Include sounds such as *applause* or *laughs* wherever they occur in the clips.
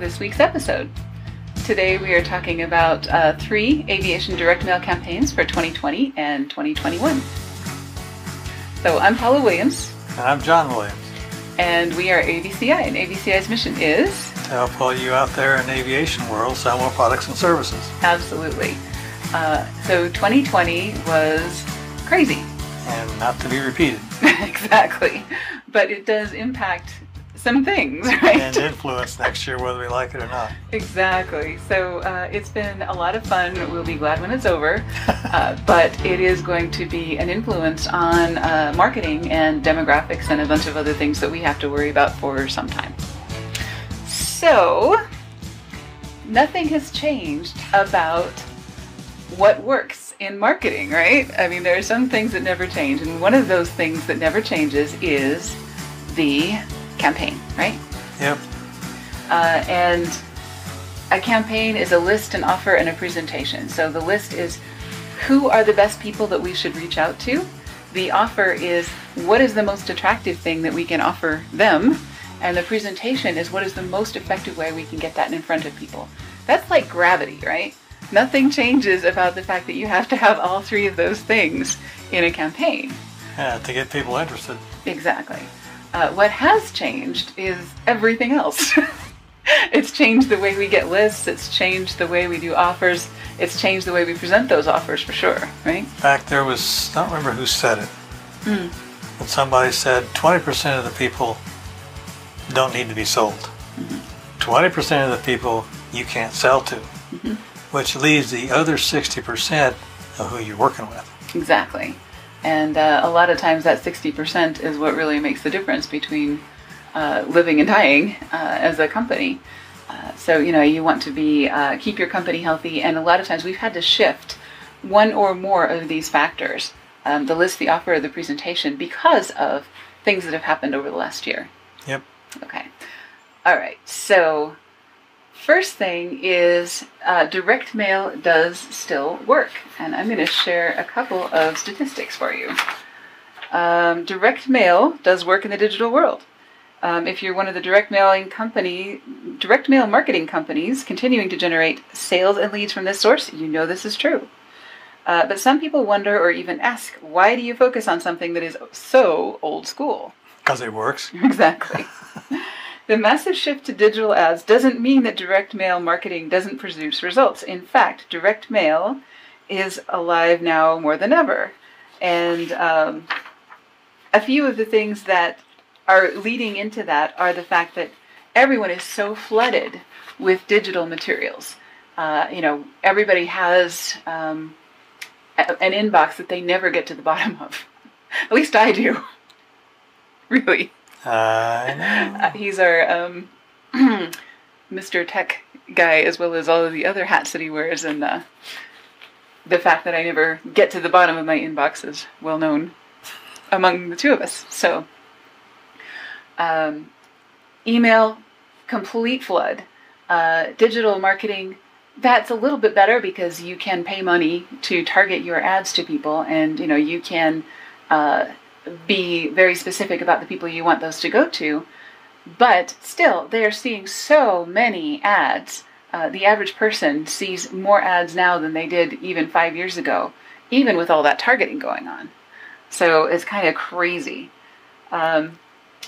This week's episode. Today we are talking about uh, three aviation direct mail campaigns for 2020 and 2021. So I'm Paula Williams. And I'm John Williams. And we are ABCI, and ABCI's mission is to help all you out there in the aviation world sell more products and services. Absolutely. Uh, so 2020 was crazy. And not to be repeated. *laughs* exactly. But it does impact some things, right? And influence next year, whether we like it or not. Exactly. So uh, it's been a lot of fun. We'll be glad when it's over. *laughs* uh, but it is going to be an influence on uh, marketing and demographics and a bunch of other things that we have to worry about for some time. So nothing has changed about what works in marketing, right? I mean, there are some things that never change, and one of those things that never changes is the campaign, right? Yep. Uh, and a campaign is a list, an offer, and a presentation. So the list is who are the best people that we should reach out to. The offer is what is the most attractive thing that we can offer them. And the presentation is what is the most effective way we can get that in front of people. That's like gravity, right? Nothing changes about the fact that you have to have all three of those things in a campaign. Yeah, to get people interested. Exactly. Uh, what has changed is everything else. *laughs* it's changed the way we get lists, it's changed the way we do offers, it's changed the way we present those offers for sure, right? In fact, there was, I don't remember who said it, mm. but somebody said 20% of the people don't need to be sold. Mm-hmm. 20% of the people you can't sell to, mm-hmm. which leaves the other 60% of who you're working with. Exactly. And uh, a lot of times that 60% is what really makes the difference between uh, living and dying uh, as a company. Uh, so, you know, you want to be, uh, keep your company healthy. And a lot of times we've had to shift one or more of these factors um, the list, the offer, the presentation because of things that have happened over the last year. Yep. Okay. All right. So, First thing is uh, direct mail does still work, and I'm going to share a couple of statistics for you. Um, direct mail does work in the digital world. Um, if you're one of the direct mailing company, direct mail marketing companies continuing to generate sales and leads from this source, you know this is true. Uh, but some people wonder or even ask, why do you focus on something that is so old school? Because it works. *laughs* Exactly. *laughs* The massive shift to digital ads doesn't mean that direct mail marketing doesn't produce results. In fact, direct mail is alive now more than ever. And um, a few of the things that are leading into that are the fact that everyone is so flooded with digital materials. Uh, you know, everybody has um, a- an inbox that they never get to the *laughs* bottom of. At least I do. *laughs* really. *laughs* Uh, he's our um, *clears throat* Mr. Tech guy, as well as all of the other hats that he wears, and uh, the fact that I never get to the bottom of my inbox is well known among the two of us. So, um, email, complete flood. Uh, digital marketing, that's a little bit better because you can pay money to target your ads to people, and you know you can uh, be very specific about the people you want those to go to. But still, they are seeing so many ads. Uh, the average person sees more ads now than they did even five years ago, even with all that targeting going on. So it's kind of crazy. Um,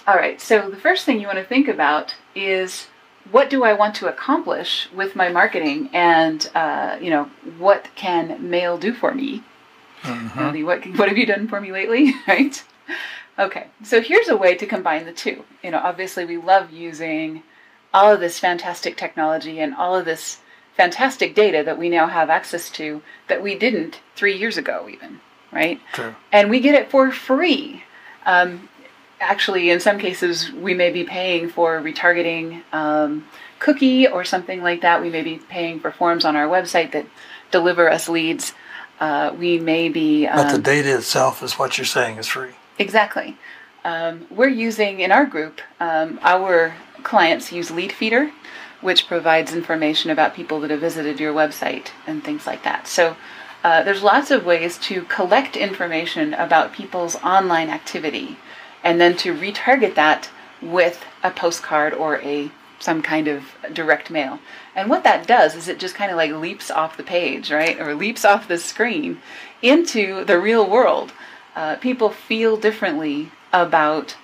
all right, so the first thing you want to think about is what do I want to accomplish with my marketing, and uh, you know what can mail do for me? Mm-hmm. What what have you done for me lately? *laughs* right. Okay, so here's a way to combine the two. You know, obviously we love using all of this fantastic technology and all of this fantastic data that we now have access to that we didn't three years ago, even, right? True. And we get it for free. Um, actually, in some cases, we may be paying for retargeting um, cookie or something like that. We may be paying for forms on our website that deliver us leads. Uh, we may be. Um, but the um, data itself is what you're saying is free. Exactly. Um, we're using in our group, um, our clients use Leadfeeder, which provides information about people that have visited your website and things like that. So uh, there's lots of ways to collect information about people's online activity and then to retarget that with a postcard or a some kind of direct mail. And what that does is it just kind of like leaps off the page, right? Or leaps off the screen into the real world. Uh, people feel differently about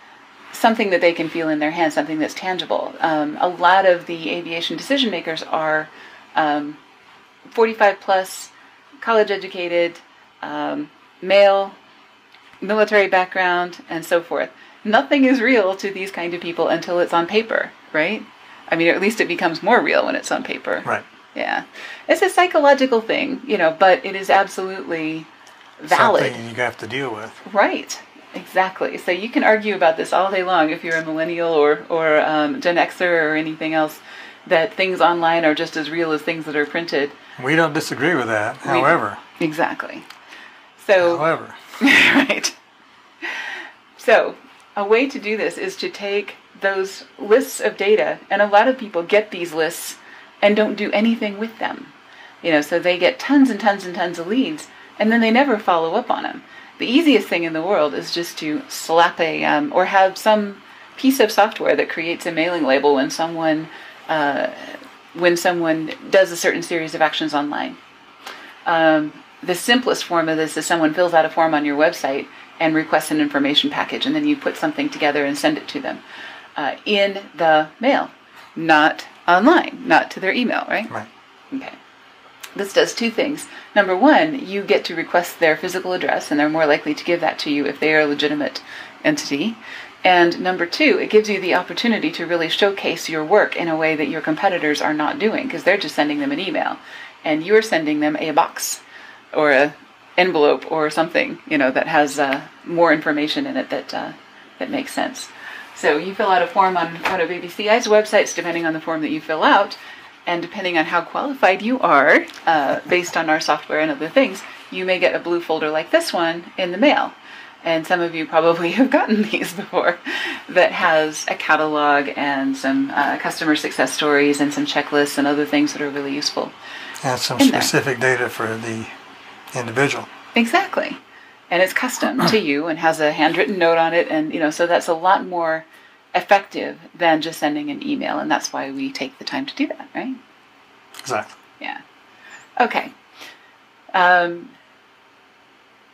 something that they can feel in their hands, something that's tangible. Um, a lot of the aviation decision makers are um, 45 plus, college educated, um, male, military background, and so forth. Nothing is real to these kind of people until it's on paper, right? I mean, at least it becomes more real when it's on paper. Right. Yeah. It's a psychological thing, you know, but it is absolutely valid. Something you have to deal with. Right. Exactly. So you can argue about this all day long if you're a millennial or or um, Gen Xer or anything else. That things online are just as real as things that are printed. We don't disagree with that. We- However, Exactly. So however, *laughs* right. So, a way to do this is to take those lists of data, and a lot of people get these lists and don't do anything with them. You know, so they get tons and tons and tons of leads, and then they never follow up on them. The easiest thing in the world is just to slap a um, or have some piece of software that creates a mailing label when someone uh, when someone does a certain series of actions online. Um, the simplest form of this is someone fills out a form on your website and requests an information package, and then you put something together and send it to them uh, in the mail, not online, not to their email, right? right. Okay. This does two things. Number one, you get to request their physical address, and they're more likely to give that to you if they are a legitimate entity. And number two, it gives you the opportunity to really showcase your work in a way that your competitors are not doing because they're just sending them an email, and you're sending them a box or a envelope or something, you know, that has uh, more information in it that uh, that makes sense. So you fill out a form on one of ABCI's websites, depending on the form that you fill out, and depending on how qualified you are, uh, based on our software and other things, you may get a blue folder like this one in the mail. And some of you probably *laughs* have gotten these before, that has a catalog and some uh, customer success stories and some checklists and other things that are really useful. And some In there. specific data for the individual. Exactly. And it's custom to *clears throat* you and has a handwritten note on it and you know so that's a lot more effective than just sending an email and that's why we take the time to do that, right? Exactly. Yeah. Okay. Um,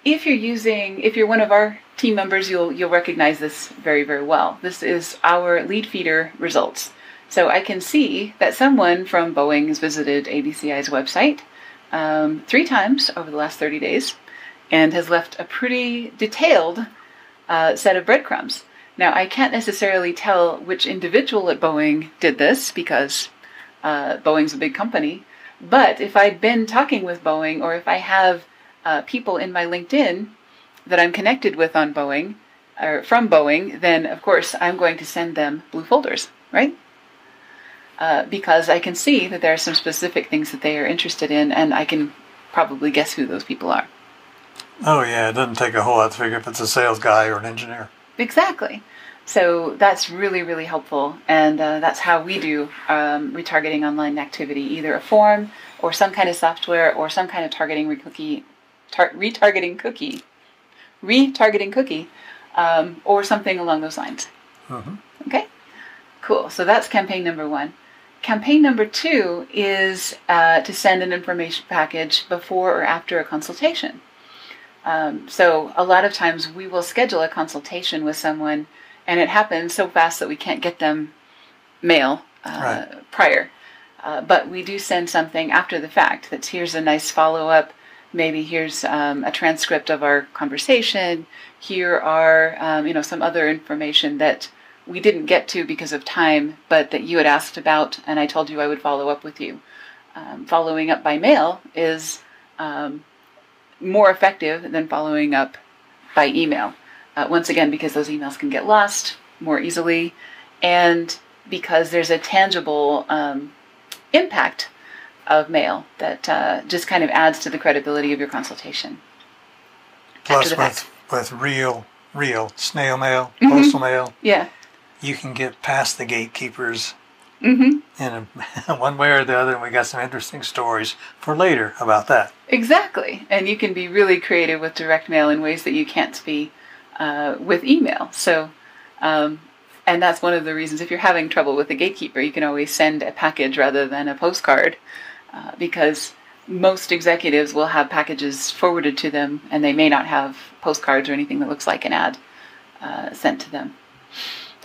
if you're using, if you're one of our team members, you'll you'll recognize this very very well. This is our Leadfeeder results. So I can see that someone from Boeing has visited ABCI's website um, three times over the last 30 days and has left a pretty detailed uh, set of breadcrumbs. Now, I can't necessarily tell which individual at Boeing did this because uh, Boeing's a big company. But if I'd been talking with Boeing or if I have uh, people in my LinkedIn that I'm connected with on Boeing or from Boeing, then of course I'm going to send them blue folders, right? Uh, because I can see that there are some specific things that they are interested in, and I can probably guess who those people are. Oh yeah, it doesn't take a whole lot to figure if it's a sales guy or an engineer. Exactly. So that's really, really helpful, and uh, that's how we do um, retargeting online activity: either a form, or some kind of software, or some kind of targeting re- cookie, tar- retargeting cookie, retargeting cookie, um, or something along those lines. Mhm. Okay, cool. So that's campaign number one. Campaign number two is uh, to send an information package before or after a consultation. Um, so a lot of times we will schedule a consultation with someone, and it happens so fast that we can't get them mail uh, prior. Uh, but we do send something after the fact. That's here's a nice follow up. Maybe here's um, a transcript of our conversation. Here are um, you know some other information that we didn't get to because of time, but that you had asked about, and I told you I would follow up with you. Um, following up by mail is um, more effective than following up by email. Uh, once again, because those emails can get lost more easily, and because there's a tangible um, impact of mail that uh, just kind of adds to the credibility of your consultation. Plus, with with real real snail mail, Mhm. postal mail, Yeah. you can get past the gatekeepers hmm in *laughs* one way or the other. We got some interesting stories for later about that. Exactly. And you can be really creative with direct mail in ways that you can't be uh, with email. So, um, And that's one of the reasons if you're having trouble with the gatekeeper, you can always send a package rather than a postcard uh, because most executives will have packages forwarded to them and they may not have postcards or anything that looks like an ad uh, sent to them.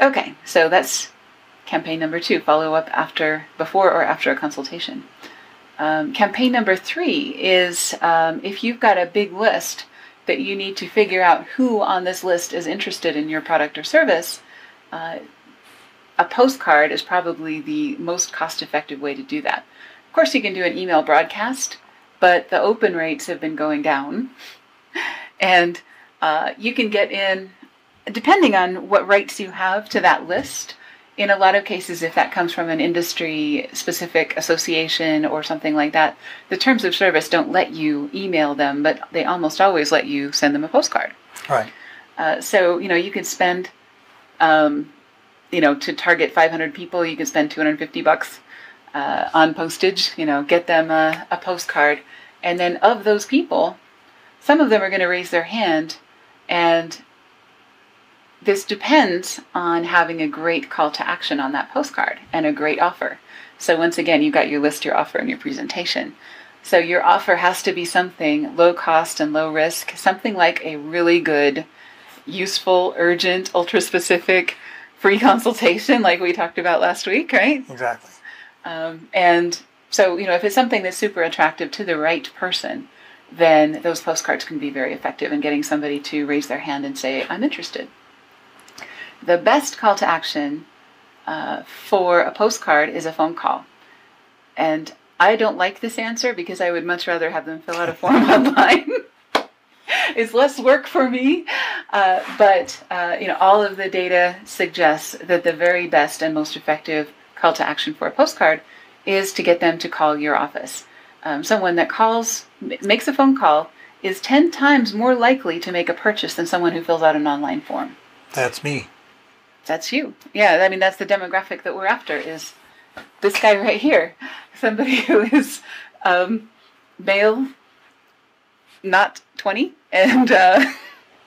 Okay, so that's campaign number two follow up after, before or after a consultation. Um, campaign number three is um, if you've got a big list that you need to figure out who on this list is interested in your product or service, uh, a postcard is probably the most cost effective way to do that. Of course, you can do an email broadcast, but the open rates have been going down. *laughs* And uh, you can get in, depending on what rights you have to that list, in a lot of cases, if that comes from an industry specific association or something like that, the terms of service don't let you email them, but they almost always let you send them a postcard. Right. Uh, so, you know, you could spend, um, you know, to target 500 people, you could spend 250 bucks uh, on postage, you know, get them a, a postcard. And then of those people, some of them are going to raise their hand and this depends on having a great call to action on that postcard and a great offer. So, once again, you've got your list, your offer, and your presentation. So, your offer has to be something low cost and low risk, something like a really good, useful, urgent, ultra specific free *laughs* consultation, like we talked about last week, right? Exactly. Um, and so, you know, if it's something that's super attractive to the right person, then those postcards can be very effective in getting somebody to raise their hand and say, I'm interested. The best call to action uh, for a postcard is a phone call. And I don't like this answer because I would much rather have them fill out a form *laughs* online. *laughs* it's less work for me, uh, but uh, you know all of the data suggests that the very best and most effective call to action for a postcard is to get them to call your office. Um, someone that calls, makes a phone call, is 10 times more likely to make a purchase than someone who fills out an online form. That's me that's you. Yeah, I mean that's the demographic that we're after is this guy right here, somebody *laughs* who is um, male, not twenty, and uh,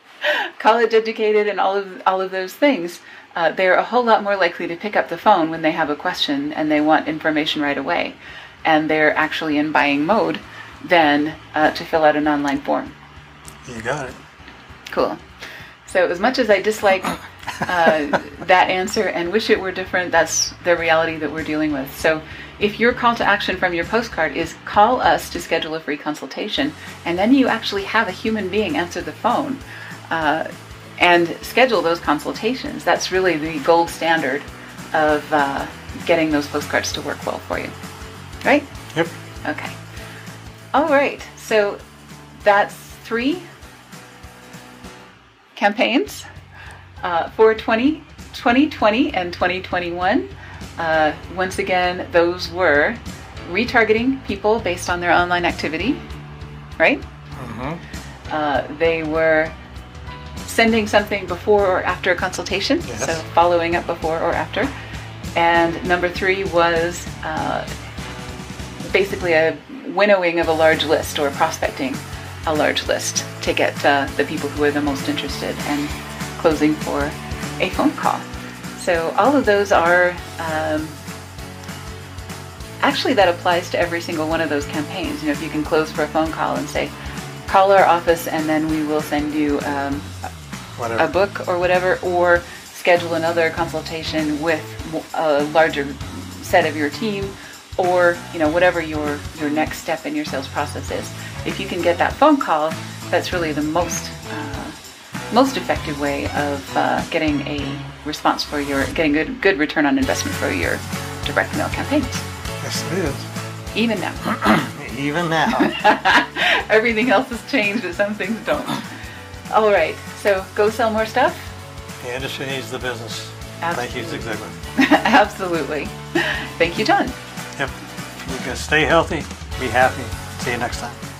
*laughs* college educated, and all of all of those things. Uh, they're a whole lot more likely to pick up the phone when they have a question and they want information right away, and they're actually in buying mode than uh, to fill out an online form. You got it. Cool. So as much as I dislike *clears throat* uh, that answer and wish it were different. That's the reality that we're dealing with. So, if your call to action from your postcard is call us to schedule a free consultation, and then you actually have a human being answer the phone uh, and schedule those consultations, that's really the gold standard of uh, getting those postcards to work well for you. Right? Yep. Okay. All right. So, that's three campaigns uh, for 20, 2020 and 2021. Uh, once again, those were retargeting people based on their online activity, right? Mm-hmm. Uh, they were sending something before or after a consultation, yes. so following up before or after. And number three was uh, basically a winnowing of a large list or prospecting a large list to get uh, the people who are the most interested and closing for a phone call. So all of those are um, actually that applies to every single one of those campaigns. You know, if you can close for a phone call and say, call our office and then we will send you um, a book or whatever, or schedule another consultation with a larger set of your team, or you know whatever your your next step in your sales process is. If you can get that phone call, that's really the most uh, most effective way of uh, getting a response for your getting good good return on investment for your direct mail campaigns. Yes, it is. Even now. *clears throat* Even now. *laughs* Everything else has changed, but some things don't. All right, so go sell more stuff. The industry needs the business. Absolutely. Thank you, Zig Ziglar. *laughs* Absolutely. Thank you, John. Yep. You can stay healthy, be happy. See you next time.